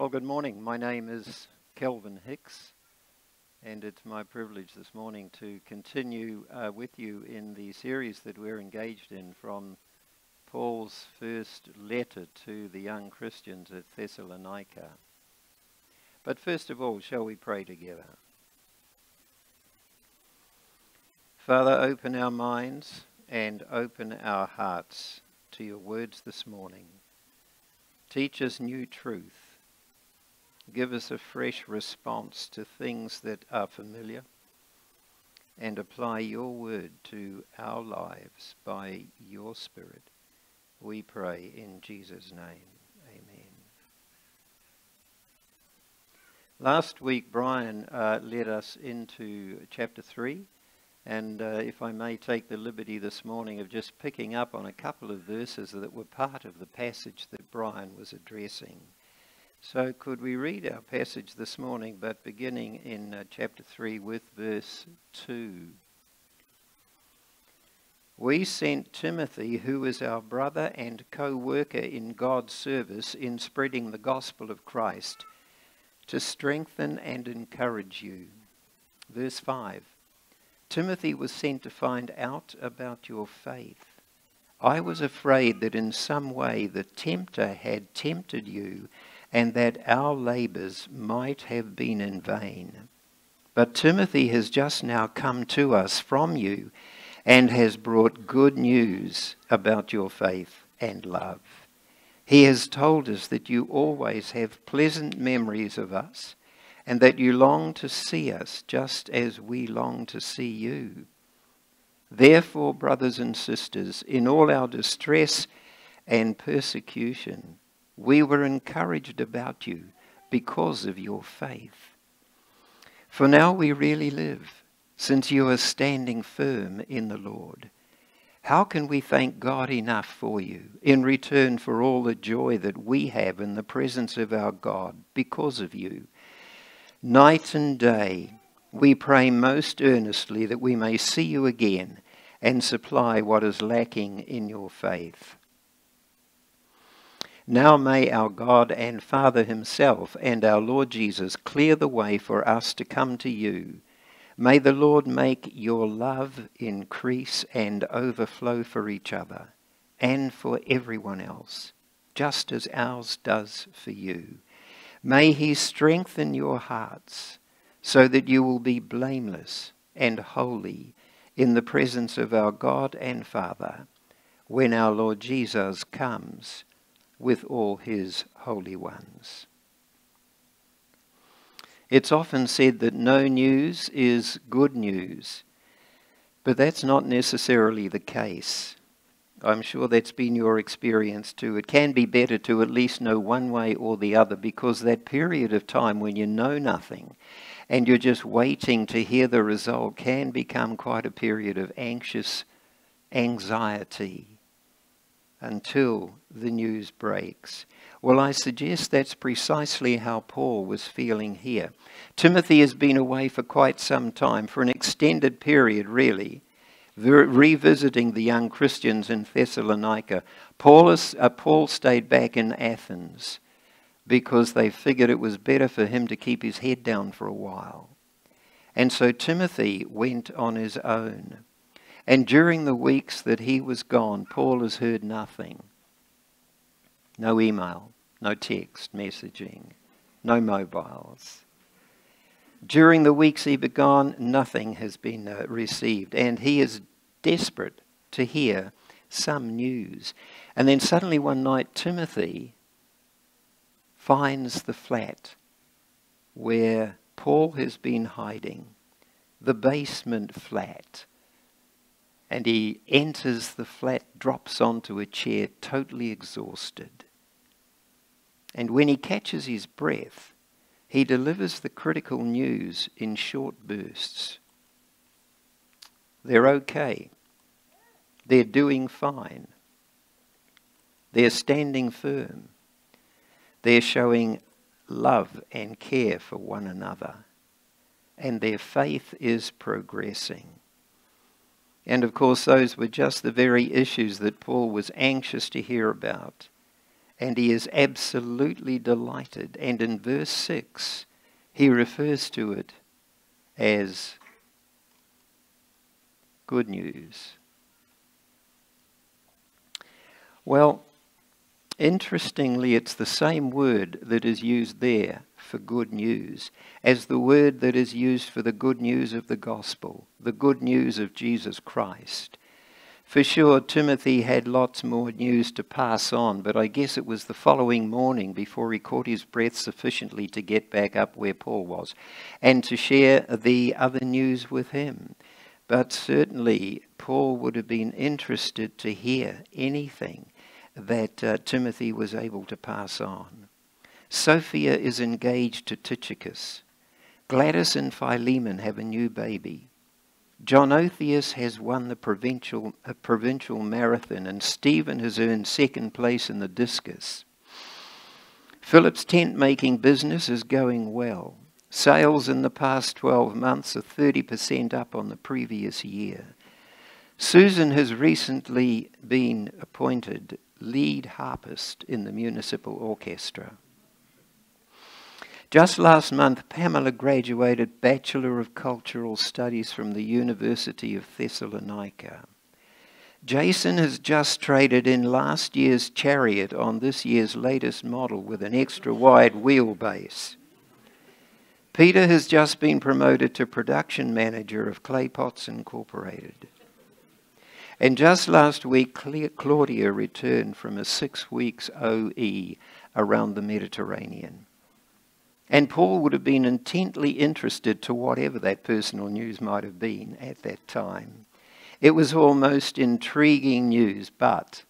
Well, good morning. My name is Kelvin Hicks, and it's my privilege this morning to continue uh, with you in the series that we're engaged in from Paul's first letter to the young Christians at Thessalonica. But first of all, shall we pray together? Father, open our minds and open our hearts to your words this morning. Teach us new truth. Give us a fresh response to things that are familiar and apply your word to our lives by your Spirit. We pray in Jesus' name. Amen. Last week, Brian uh, led us into chapter 3 and uh, if I may take the liberty this morning of just picking up on a couple of verses that were part of the passage that Brian was addressing. So, could we read our passage this morning, but beginning in uh, chapter 3 with verse 2? We sent Timothy, who is our brother and co worker in God's service in spreading the gospel of Christ, to strengthen and encourage you. Verse 5 Timothy was sent to find out about your faith. I was afraid that in some way the tempter had tempted you and that our labours might have been in vain. But Timothy has just now come to us from you and has brought good news about your faith and love. He has told us that you always have pleasant memories of us and that you long to see us just as we long to see you. Therefore, brothers and sisters, in all our distress and persecution, we were encouraged about you because of your faith. For now we really live, since you are standing firm in the Lord. How can we thank God enough for you in return for all the joy that we have in the presence of our God because of you? Night and day, we pray most earnestly that we may see you again and supply what is lacking in your faith. Now may our God and Father Himself and our Lord Jesus clear the way for us to come to you. May the Lord make your love increase and overflow for each other and for everyone else, just as ours does for you May he strengthen your hearts so that you will be blameless and holy in the presence of our God and Father when our Lord Jesus comes with all his holy ones. It's often said that no news is good news, but that's not necessarily the case. I'm sure that's been your experience too. It can be better to at least know one way or the other because that period of time when you know nothing and you're just waiting to hear the result can become quite a period of anxious anxiety until the news breaks. Well, I suggest that's precisely how Paul was feeling here. Timothy has been away for quite some time, for an extended period, really revisiting the young Christians in Thessalonica. Paul, is, uh, Paul stayed back in Athens because they figured it was better for him to keep his head down for a while. And so Timothy went on his own. And during the weeks that he was gone, Paul has heard nothing. No email, no text messaging, no mobiles. During the weeks he was gone, nothing has been uh, received. And he is desperate to hear some news. And then suddenly one night, Timothy finds the flat where Paul has been hiding, the basement flat. And he enters the flat, drops onto a chair, totally exhausted. And when he catches his breath, he delivers the critical news in short bursts. They're okay. They're doing fine. They're standing firm. They're showing love and care for one another. And their faith is progressing. And of course, those were just the very issues that Paul was anxious to hear about. and he is absolutely delighted. And in verse 6, he refers to it as good news. Well, interestingly, it's the same word that is used there for good news as the word that is used for the good news of the gospel, the good news of Jesus Christ. For sure, Timothy had lots more news to pass on, but I guess it was the following morning before he caught his breath sufficiently to get back up where Paul was and to share the other news with him. But certainly, Paul would have been interested to hear anything that uh, Timothy was able to pass on. Sophia is engaged to Tychicus. Gladys and Philemon have a new baby. John Othius has won the provincial, uh, provincial marathon, and Stephen has earned second place in the discus. Philip's tent making business is going well. Sales in the past 12 months are 30% up on the previous year. Susan has recently been appointed lead harpist in the municipal orchestra. Just last month, Pamela graduated Bachelor of Cultural Studies from the University of Thessalonica. Jason has just traded in last year's chariot on this year's latest model with an extra wide wheelbase. Peter has just been promoted to production manager of Claypots Incorporated. And just last week, Claudia returned from a six weeks OE around the Mediterranean. And Paul would have been intently interested to whatever that personal news might have been at that time. It was almost intriguing news, but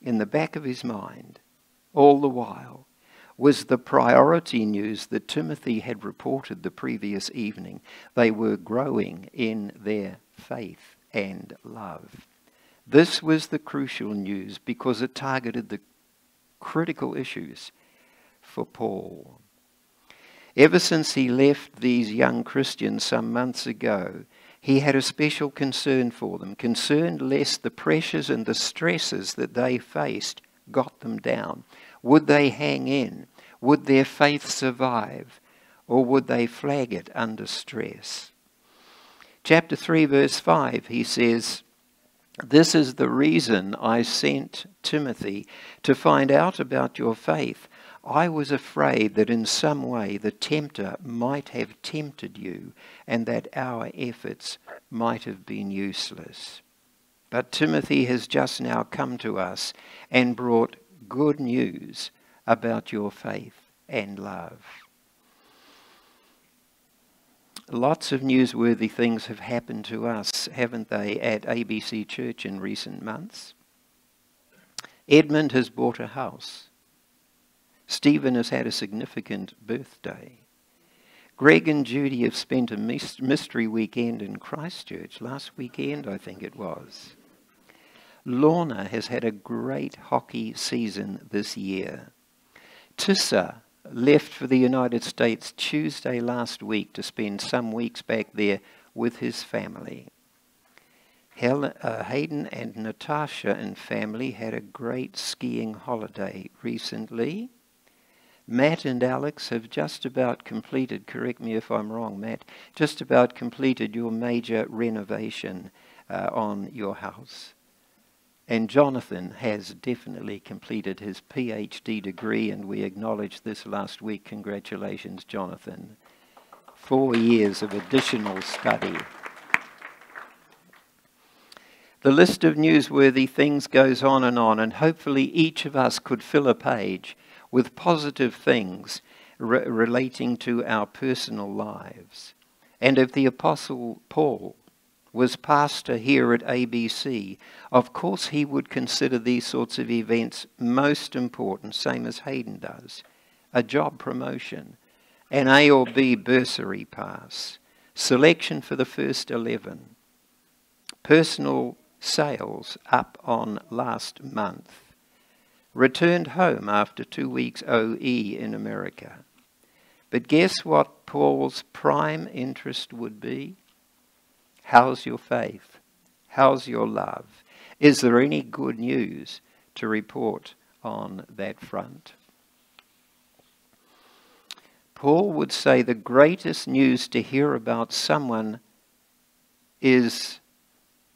in the back of his mind, all the while, was the priority news that Timothy had reported the previous evening. They were growing in their faith and love. This was the crucial news because it targeted the critical issues for Paul. Ever since he left these young Christians some months ago, he had a special concern for them, concerned lest the pressures and the stresses that they faced got them down. Would they hang in? Would their faith survive? Or would they flag it under stress? Chapter 3, verse 5, he says, This is the reason I sent Timothy to find out about your faith I was afraid that in some way the tempter might have tempted you and that our efforts might have been useless. But Timothy has just now come to us and brought good news about your faith and love. Lots of newsworthy things have happened to us, haven't they, at ABC Church in recent months? Edmund has bought a house. Stephen has had a significant birthday. Greg and Judy have spent a mystery weekend in Christchurch, last weekend, I think it was. Lorna has had a great hockey season this year. Tissa left for the United States Tuesday last week to spend some weeks back there with his family. Helen, uh, Hayden and Natasha and family had a great skiing holiday recently. Matt and Alex have just about completed, correct me if I'm wrong, Matt, just about completed your major renovation uh, on your house. And Jonathan has definitely completed his PhD degree, and we acknowledged this last week. Congratulations, Jonathan. Four years of additional study. The list of newsworthy things goes on and on, and hopefully each of us could fill a page with positive things re- relating to our personal lives. And if the Apostle Paul was pastor here at ABC, of course he would consider these sorts of events most important, same as Hayden does. A job promotion, an A or B bursary pass, selection for the first 11, personal sales up on last month, returned home after two weeks OE in America. But guess what Paul's prime interest would be? How's your faith? How's your love? Is there any good news to report on that front. Paul would say the greatest news to hear about someone is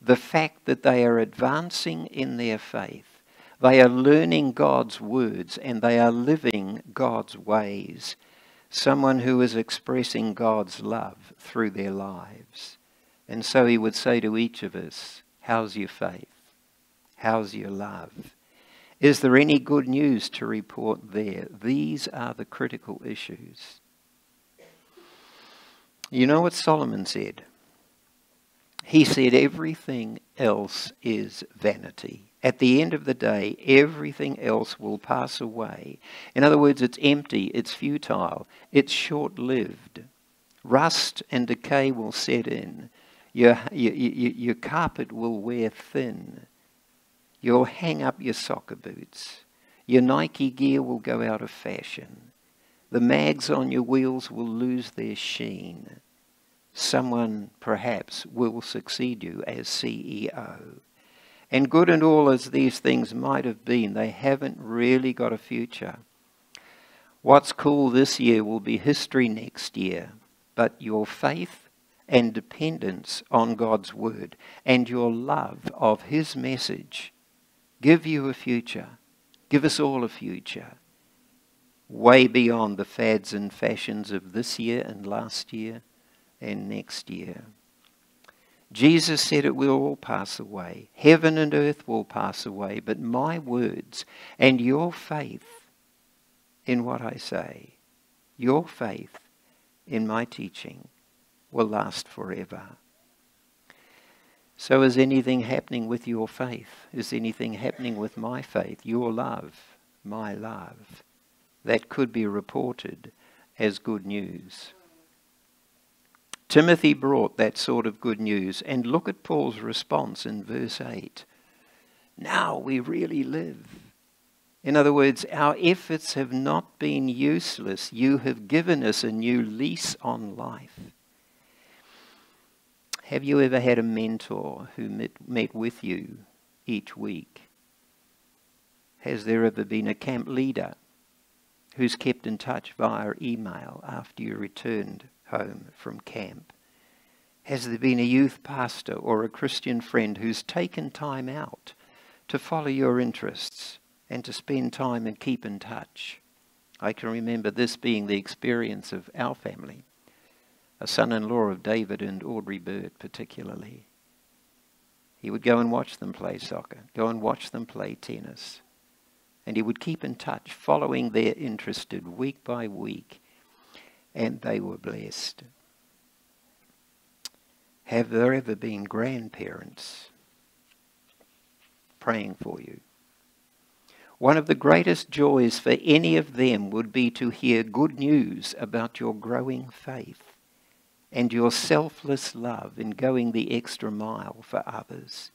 the fact that they are advancing in their faith. They are learning God's words and they are living God's ways. Someone who is expressing God's love through their lives. And so he would say to each of us, How's your faith? How's your love? Is there any good news to report there? These are the critical issues. You know what Solomon said? He said, Everything else is vanity. At the end of the day, everything else will pass away. In other words, it's empty, it's futile, it's short lived. Rust and decay will set in. Your, your, your, your carpet will wear thin. You'll hang up your soccer boots. Your Nike gear will go out of fashion. The mags on your wheels will lose their sheen. Someone, perhaps, will succeed you as CEO. And good and all as these things might have been, they haven't really got a future. What's cool this year will be history next year. But your faith and dependence on God's word and your love of his message give you a future. Give us all a future. Way beyond the fads and fashions of this year and last year and next year. Jesus said it will all pass away. Heaven and earth will pass away, but my words and your faith in what I say, your faith in my teaching, will last forever. So, is anything happening with your faith? Is anything happening with my faith, your love, my love? That could be reported as good news. Timothy brought that sort of good news, and look at Paul's response in verse 8. Now we really live. In other words, our efforts have not been useless. You have given us a new lease on life. Have you ever had a mentor who met, met with you each week? Has there ever been a camp leader who's kept in touch via email after you returned home from camp? Has there been a youth pastor or a Christian friend who's taken time out to follow your interests and to spend time and keep in touch? I can remember this being the experience of our family a son in law of David and Audrey Bird, particularly. He would go and watch them play soccer, go and watch them play tennis. And he would keep in touch, following their interested week by week. And they were blessed. Have there ever been grandparents praying for you? One of the greatest joys for any of them would be to hear good news about your growing faith and your selfless love in going the extra mile for others.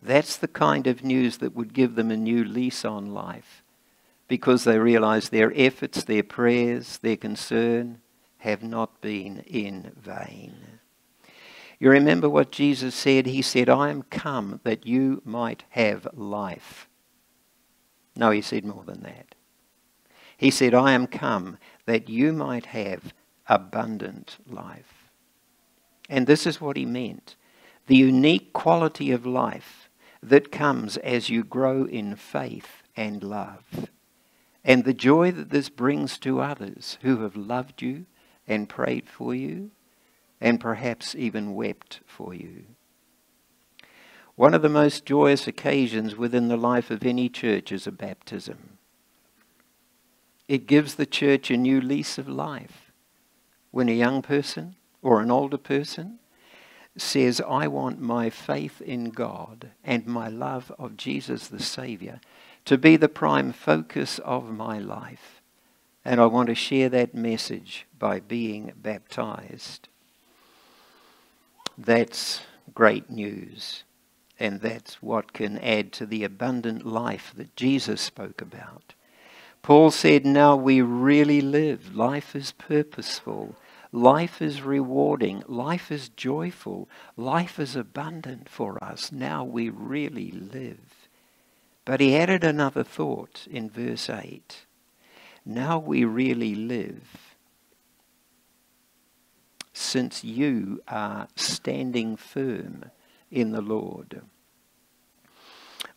That's the kind of news that would give them a new lease on life because they realize their efforts, their prayers, their concern have not been in vain. You remember what Jesus said? He said, I am come that you might have life. No, he said more than that. He said, I am come that you might have abundant life. And this is what he meant the unique quality of life that comes as you grow in faith and love. And the joy that this brings to others who have loved you and prayed for you and perhaps even wept for you. One of the most joyous occasions within the life of any church is a baptism. It gives the church a new lease of life when a young person or an older person says, I want my faith in God and my love of Jesus the Savior to be the prime focus of my life. And I want to share that message by being baptized. That's great news. And that's what can add to the abundant life that Jesus spoke about. Paul said, Now we really live. Life is purposeful. Life is rewarding. Life is joyful. Life is abundant for us. Now we really live. But he added another thought in verse 8. Now we really live since you are standing firm in the Lord.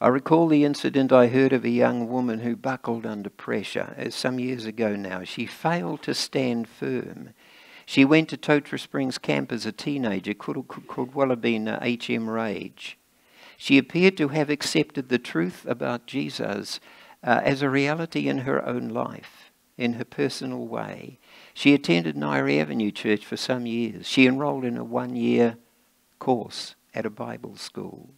I recall the incident I heard of a young woman who buckled under pressure as some years ago now. She failed to stand firm. She went to Totara Springs camp as a teenager, could, could, could well have been H.M. Rage. She appeared to have accepted the truth about Jesus uh, as a reality in her own life, in her personal way. She attended Nairi Avenue Church for some years. She enrolled in a one year course at a Bible school.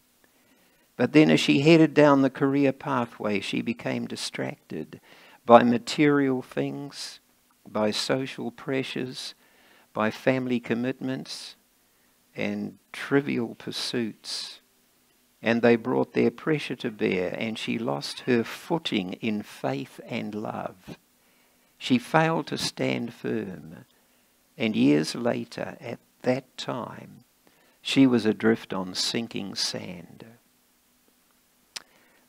But then, as she headed down the career pathway, she became distracted by material things, by social pressures, by family commitments, and trivial pursuits. And they brought their pressure to bear, and she lost her footing in faith and love. She failed to stand firm, and years later, at that time, she was adrift on sinking sand.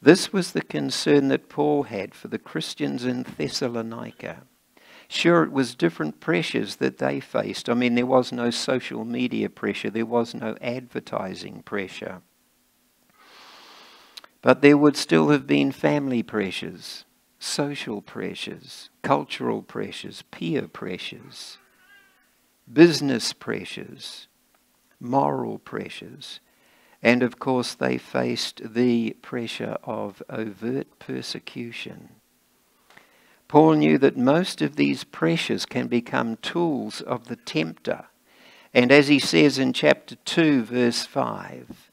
This was the concern that Paul had for the Christians in Thessalonica. Sure, it was different pressures that they faced. I mean, there was no social media pressure, there was no advertising pressure. But there would still have been family pressures, social pressures, cultural pressures, peer pressures, business pressures, moral pressures. And of course, they faced the pressure of overt persecution. Paul knew that most of these pressures can become tools of the tempter. And as he says in chapter 2, verse 5,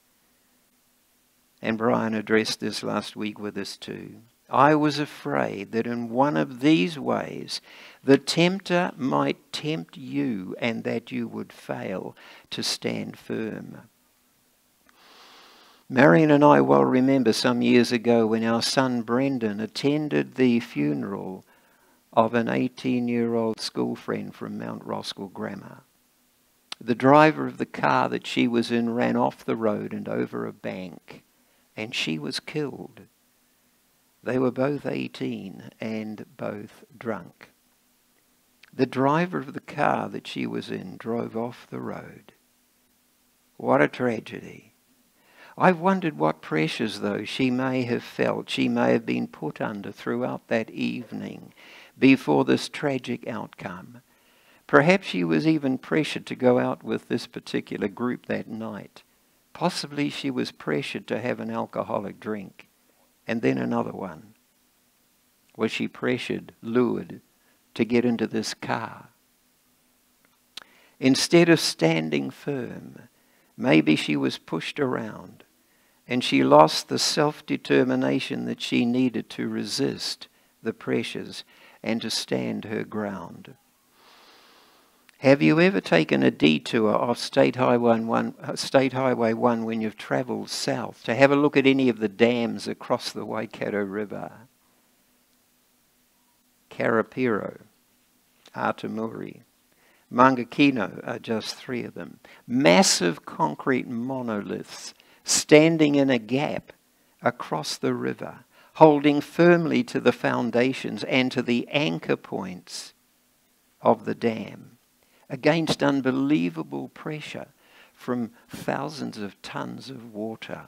and Brian addressed this last week with us too. I was afraid that in one of these ways the tempter might tempt you and that you would fail to stand firm. Marion and I well remember some years ago when our son Brendan attended the funeral of an 18 year old school friend from Mount Roskill Grammar. The driver of the car that she was in ran off the road and over a bank and she was killed. They were both 18 and both drunk. The driver of the car that she was in drove off the road. What a tragedy. I've wondered what pressures, though, she may have felt, she may have been put under throughout that evening before this tragic outcome. Perhaps she was even pressured to go out with this particular group that night. Possibly she was pressured to have an alcoholic drink and then another one. Was she pressured, lured to get into this car? Instead of standing firm, maybe she was pushed around and she lost the self determination that she needed to resist the pressures and to stand her ground. Have you ever taken a detour off State Highway 1, uh, State Highway 1 when you've travelled south to have a look at any of the dams across the Waikato River? Karapiro, Atiamuri, Mangakino are just three of them. Massive concrete monoliths standing in a gap across the river, holding firmly to the foundations and to the anchor points of the dam against unbelievable pressure from thousands of tons of water.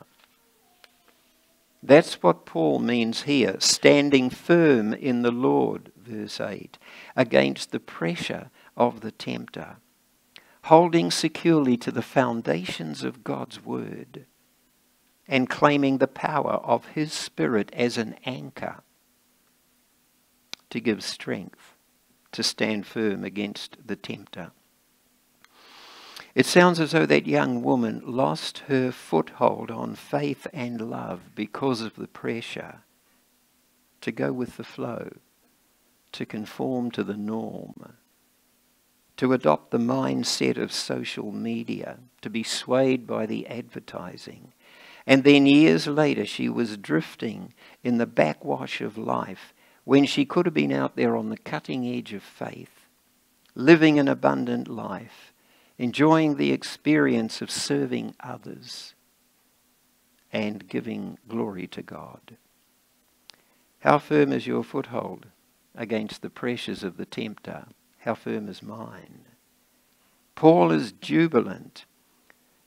That's what Paul means here, standing firm in the Lord, verse 8, against the pressure of the tempter, holding securely to the foundations of God's word, and claiming the power of his Spirit as an anchor to give strength to stand firm against the tempter. It sounds as though that young woman lost her foothold on faith and love because of the pressure to go with the flow, to conform to the norm, to adopt the mindset of social media, to be swayed by the advertising. And then years later, she was drifting in the backwash of life when she could have been out there on the cutting edge of faith, living an abundant life, enjoying the experience of serving others and giving glory to God. How firm is your foothold against the pressures of the tempter? How firm is mine? Paul is jubilant.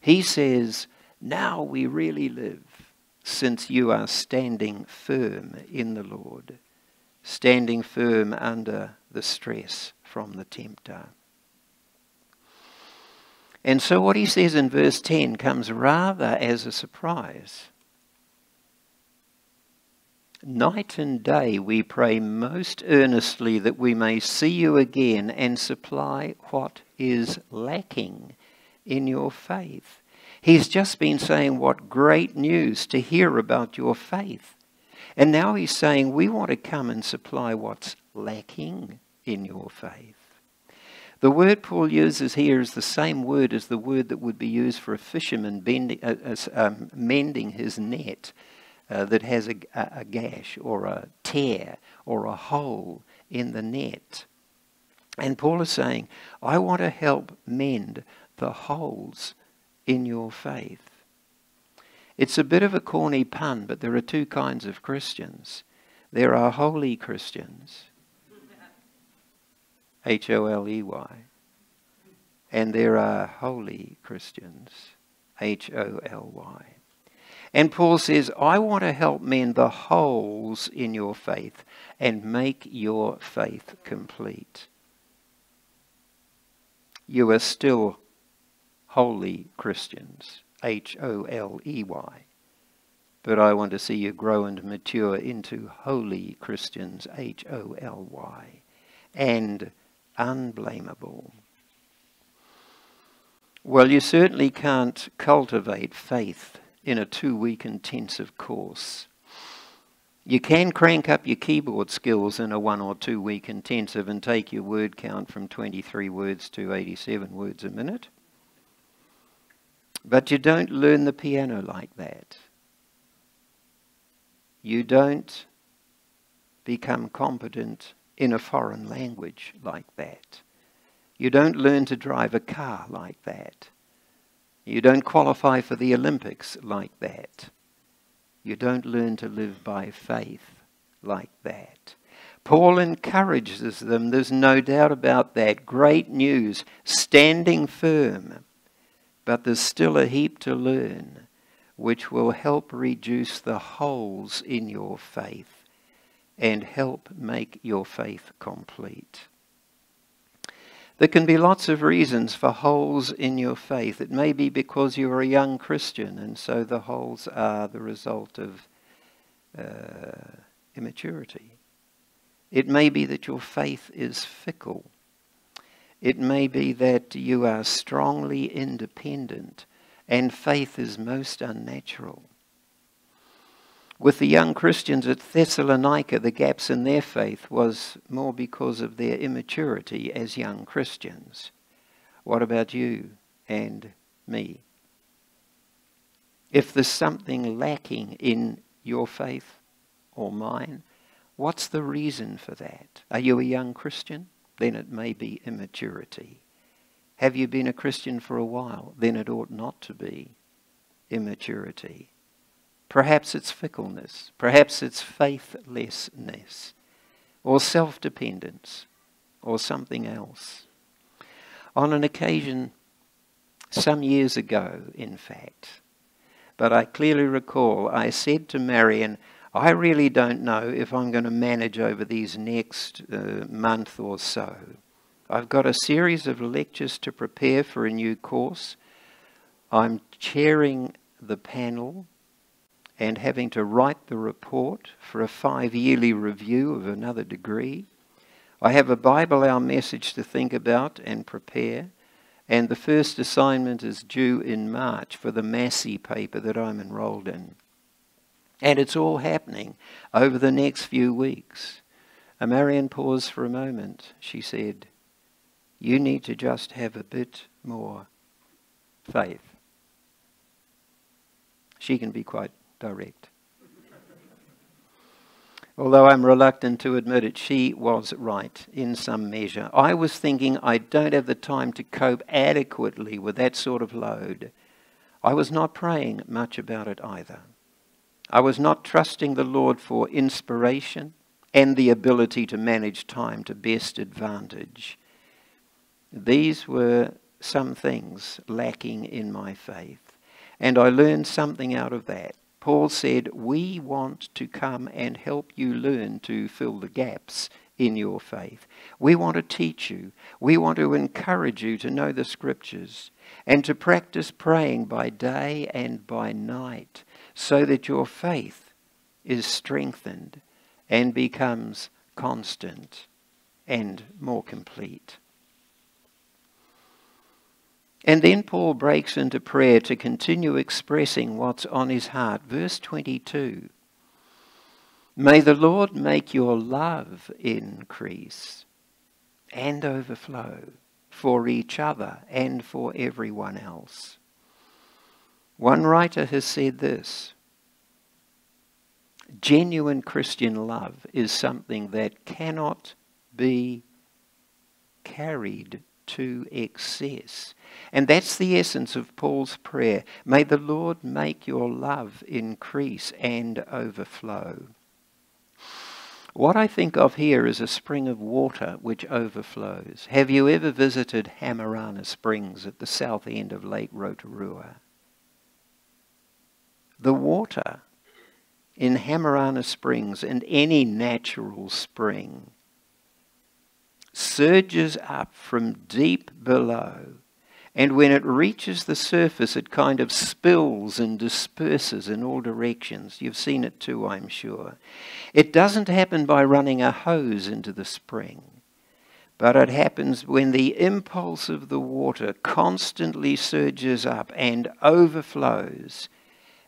He says, Now we really live, since you are standing firm in the Lord, standing firm under the stress from the tempter. And so, what he says in verse 10 comes rather as a surprise. Night and day we pray most earnestly that we may see you again and supply what is lacking in your faith. He's just been saying what great news to hear about your faith. And now he's saying we want to come and supply what's lacking in your faith. The word Paul uses here is the same word as the word that would be used for a fisherman bending, uh, uh, um, mending his net uh, that has a, a gash or a tear or a hole in the net. And Paul is saying, I want to help mend the holes in your faith. It's a bit of a corny pun, but there are two kinds of Christians. There are holy Christians, H O L E Y. And there are holy Christians, H O L Y. And Paul says, I want to help mend the holes in your faith and make your faith complete. You are still holy Christians, H O L E Y. But I want to see you grow and mature into holy Christians, H O L Y, and unblameable. Well, you certainly can't cultivate faith in a two week intensive course. You can crank up your keyboard skills in a one or two week intensive and take your word count from 23 words to 87 words a minute. But you don't learn the piano like that. You don't become competent in a foreign language like that. You don't learn to drive a car like that. You don't qualify for the Olympics like that. You don't learn to live by faith like that. Paul encourages them, there's no doubt about that. Great news, standing firm. But there's still a heap to learn, which will help reduce the holes in your faith and help make your faith complete. There can be lots of reasons for holes in your faith. It may be because you're a young Christian, and so the holes are the result of uh, immaturity. It may be that your faith is fickle. It may be that you are strongly independent, and faith is most unnatural. With the young Christians at Thessalonica, the gaps in their faith was more because of their immaturity as young Christians. What about you and me? If there's something lacking in your faith or mine, what's the reason for that? Are you a young Christian? Then it may be immaturity. Have you been a Christian for a while? Then it ought not to be immaturity. Perhaps it's fickleness. Perhaps it's faithlessness or self dependence or something else. On an occasion, some years ago, in fact, but I clearly recall I said to Marion, I really don't know if I'm going to manage over these next uh, month or so. I've got a series of lectures to prepare for a new course. I'm chairing the panel and having to write the report for a five yearly review of another degree. I have a Bible Hour message to think about and prepare, and the first assignment is due in March for the Massey paper that I'm enrolled in. And it's all happening over the next few weeks. And Marion paused for a moment. She said, You need to just have a bit more faith. She can be quite direct. Although I'm reluctant to admit it, she was right in some measure. I was thinking I don't have the time to cope adequately with that sort of load. I was not praying much about it either. I was not trusting the Lord for inspiration and the ability to manage time to best advantage. These were some things lacking in my faith. And I learned something out of that. Paul said, We want to come and help you learn to fill the gaps in your faith. We want to teach you. We want to encourage you to know the scriptures and to practice praying by day and by night so that your faith is strengthened and becomes constant and more complete. And then Paul breaks into prayer to continue expressing what's on his heart. Verse 22 May the Lord make your love increase and overflow for each other and for everyone else. One writer has said this genuine Christian love is something that cannot be carried to excess. And that's the essence of Paul's prayer. May the Lord make your love increase and overflow. What I think of here is a spring of water which overflows. Have you ever visited Hamurana Springs at the south end of Lake Rotorua? The water in Hamurana Springs and any natural spring surges up from deep below. And when it reaches the surface, it kind of spills and disperses in all directions. You've seen it too, I'm sure. It doesn't happen by running a hose into the spring, but it happens when the impulse of the water constantly surges up and overflows.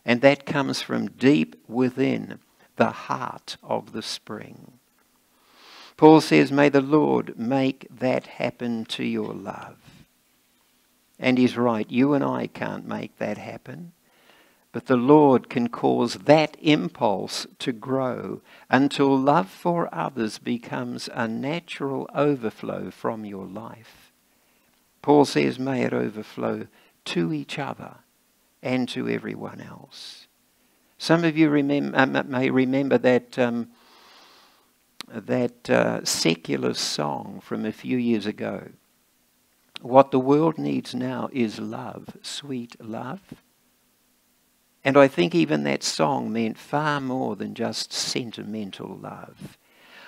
And that comes from deep within the heart of the spring. Paul says, May the Lord make that happen to your love. And he's right, you and I can't make that happen. But the Lord can cause that impulse to grow until love for others becomes a natural overflow from your life. Paul says, May it overflow to each other and to everyone else. Some of you remember, may remember that. Um, that uh, secular song from a few years ago. What the world needs now is love, sweet love. And I think even that song meant far more than just sentimental love.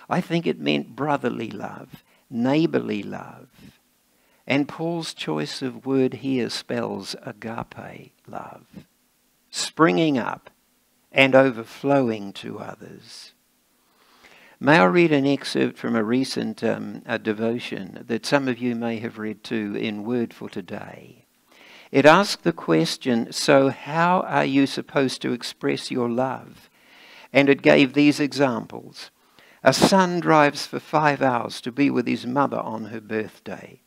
I think it meant brotherly love, neighborly love. And Paul's choice of word here spells agape love, springing up and overflowing to others. May I read an excerpt from a recent um, a devotion that some of you may have read too in Word for Today? It asked the question So, how are you supposed to express your love? And it gave these examples. A son drives for five hours to be with his mother on her birthday.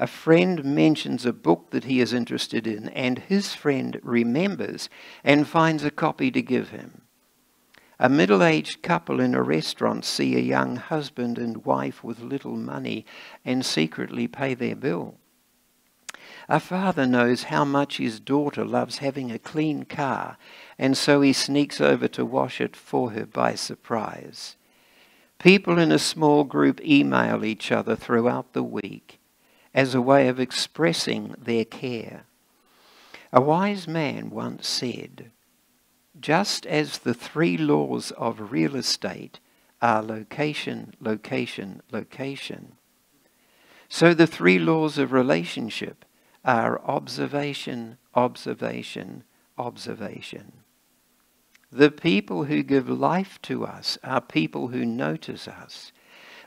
A friend mentions a book that he is interested in, and his friend remembers and finds a copy to give him. A middle aged couple in a restaurant see a young husband and wife with little money and secretly pay their bill. A father knows how much his daughter loves having a clean car, and so he sneaks over to wash it for her by surprise. People in a small group email each other throughout the week as a way of expressing their care. A wise man once said, just as the three laws of real estate are location, location, location, so the three laws of relationship are observation, observation, observation. The people who give life to us are people who notice us.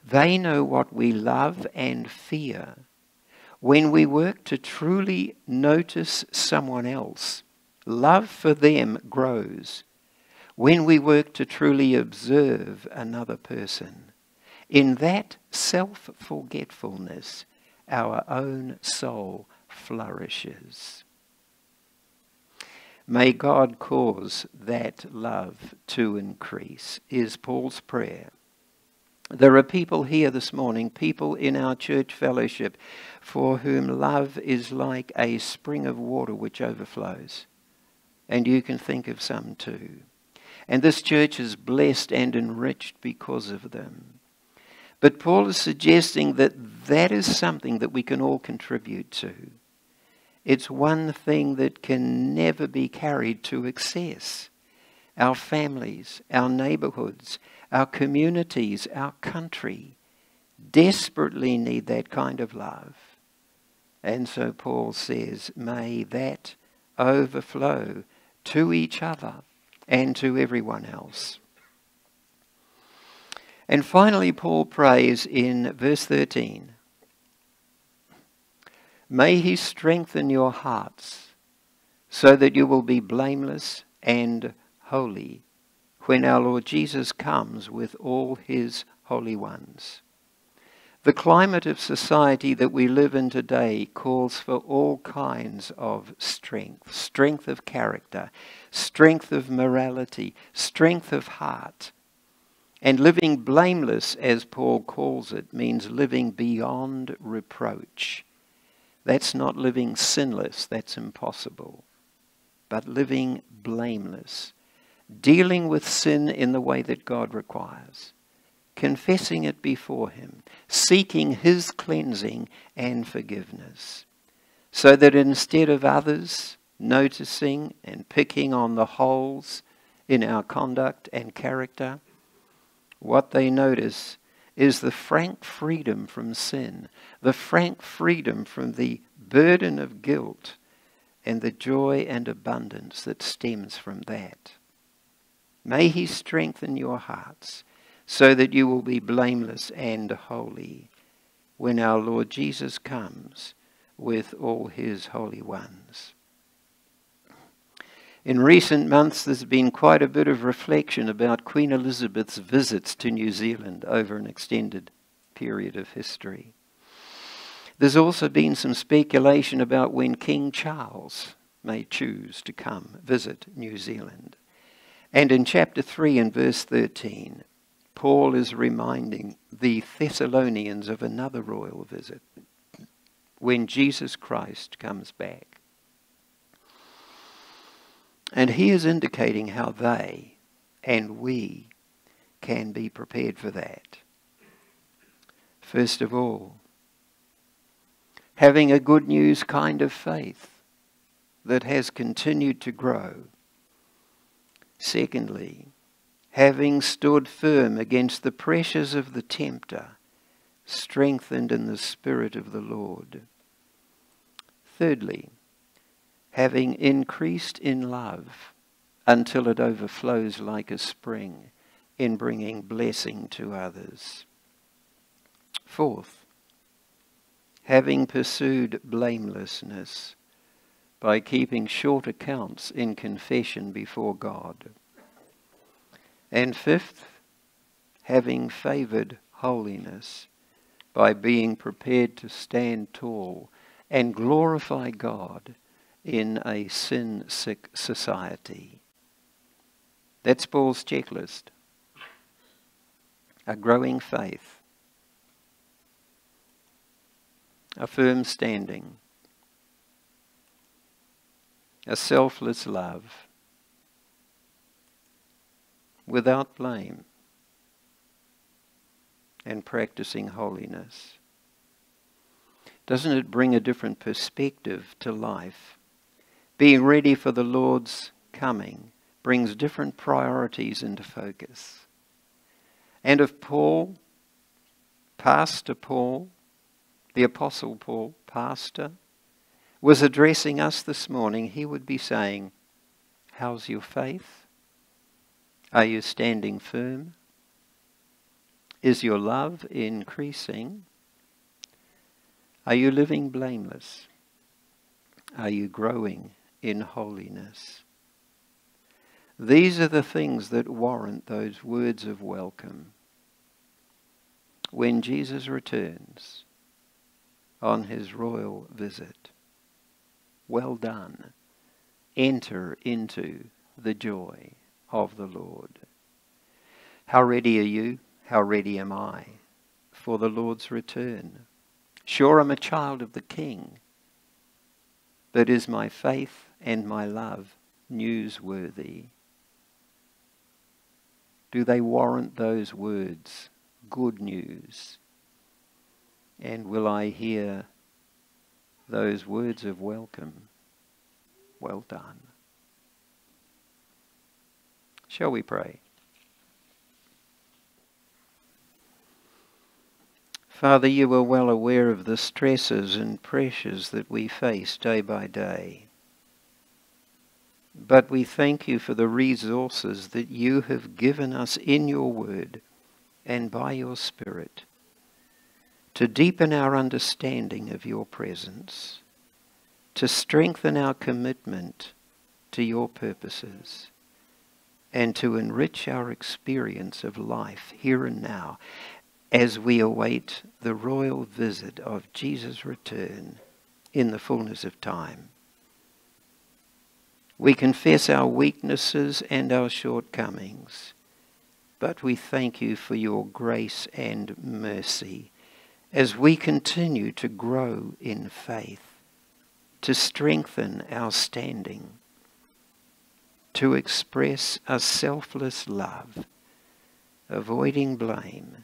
They know what we love and fear. When we work to truly notice someone else, Love for them grows when we work to truly observe another person. In that self forgetfulness, our own soul flourishes. May God cause that love to increase, is Paul's prayer. There are people here this morning, people in our church fellowship, for whom love is like a spring of water which overflows and you can think of some too. And this church is blessed and enriched because of them. But Paul is suggesting that that is something that we can all contribute to. It's one thing that can never be carried to excess. Our families, our neighborhoods, our communities, our country desperately need that kind of love. And so Paul says, may that overflow to each other and to everyone else. And finally, Paul prays in verse 13 May he strengthen your hearts so that you will be blameless and holy when our Lord Jesus comes with all his holy ones. The climate of society that we live in today calls for all kinds of strength strength of character, strength of morality, strength of heart. And living blameless, as Paul calls it, means living beyond reproach. That's not living sinless, that's impossible. But living blameless, dealing with sin in the way that God requires confessing it before Him, seeking His cleansing and forgiveness, so that instead of others noticing and picking on the holes in our conduct and character, what they notice is the frank freedom from sin, the frank freedom from the burden of guilt, and the joy and abundance that stems from that. May He strengthen your hearts so that you will be blameless and holy when our Lord Jesus comes with all his holy ones. In recent months, there's been quite a bit of reflection about Queen Elizabeth's visits to New Zealand over an extended period of history. There's also been some speculation about when King Charles may choose to come visit New Zealand. And in chapter 3 and verse 13, Paul is reminding the Thessalonians of another royal visit when Jesus Christ comes back. And he is indicating how they and we can be prepared for that. First of all, having a good news kind of faith that has continued to grow. Secondly, having stood firm against the pressures of the tempter, strengthened in the Spirit of the Lord. Thirdly, having increased in love until it overflows like a spring in bringing blessing to others. Fourth, having pursued blamelessness by keeping short accounts in confession before God. And fifth, having favored holiness by being prepared to stand tall and glorify God in a sin sick society. That's Paul's checklist. A growing faith, a firm standing, a selfless love without blame and practicing holiness. Doesn't it bring a different perspective to life? Being ready for the Lord's coming brings different priorities into focus. And of Paul, Pastor Paul, the Apostle Paul, Pastor, was addressing us this morning, he would be saying, How's your faith? Are you standing firm? Is your love increasing? Are you living blameless? Are you growing in holiness? These are the things that warrant those words of welcome. When Jesus returns on his royal visit, well done. Enter into the joy of the Lord. How ready are you? How ready am I for the Lord's return? Sure, I'm a child of the King, but is my faith and my love newsworthy? Do they warrant those words, good news? And will I hear those words of welcome? Well done. Shall we pray? Father, you are well aware of the stresses and pressures that we face day by day. But we thank you for the resources that you have given us in your word and by your Spirit to deepen our understanding of your presence, to strengthen our commitment to your purposes, and to enrich our experience of life here and now as we await the royal visit of Jesus' return in the fullness of time. We confess our weaknesses and our shortcomings, but we thank you for your grace and mercy as we continue to grow in faith, to strengthen our standing, to express a selfless love, avoiding blame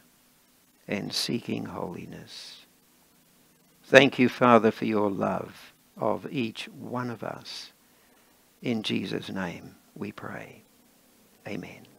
and seeking holiness. Thank you, Father, for your love of each one of us. In Jesus' name we pray. Amen.